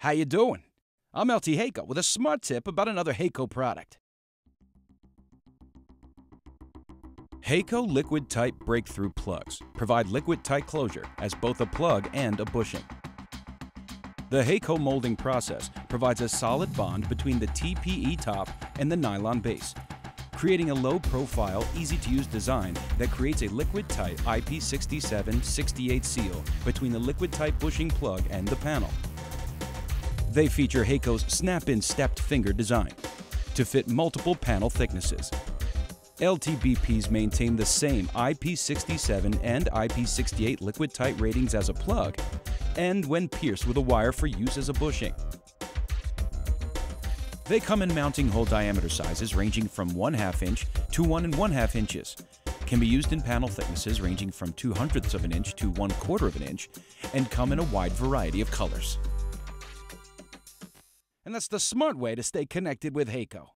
How you doing? I'm LT Heyco with a smart tip about another Heyco product. Heyco Liquid Tight Breakthrough Plugs provide liquid tight closure as both a plug and a bushing. The Heyco molding process provides a solid bond between the TPE top and the nylon base, creating a low-profile, easy-to-use design that creates a liquid-tight IP67-68 seal between the liquid-tight bushing plug and the panel. They feature Heyco's snap-in stepped finger design to fit multiple panel thicknesses. LTBPs maintain the same IP67 and IP68 liquid tight ratings as a plug and when pierced with a wire for use as a bushing. They come in mounting hole diameter sizes ranging from 1 2 inch to 1 and 1 2 inches, can be used in panel thicknesses ranging from 2 hundredths of an inch to 1 quarter of an inch, and come in a wide variety of colors. And that's the smart way to stay connected with Heyco.